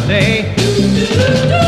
today.